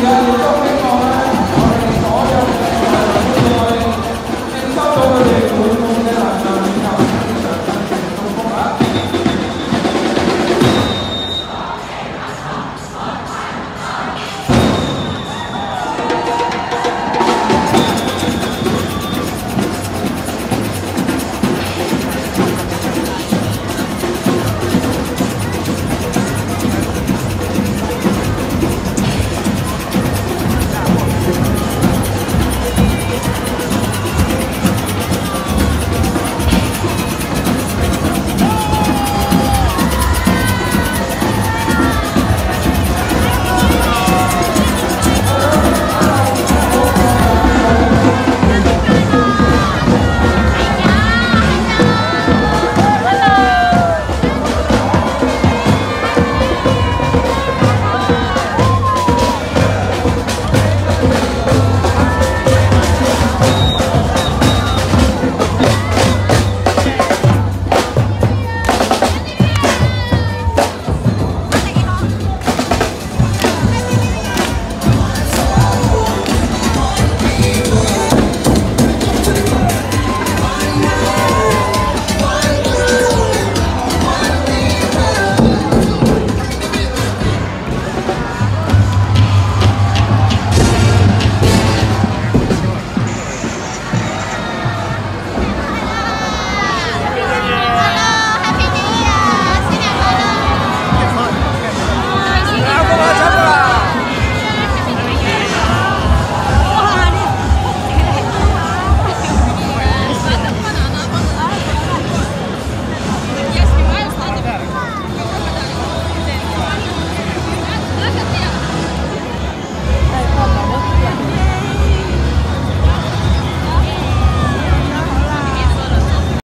이야기를